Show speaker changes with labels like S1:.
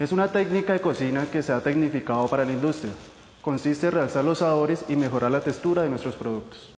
S1: Es una técnica de cocina que se ha tecnificado para la industria. Consiste en realzar los sabores y mejorar la textura de nuestros productos.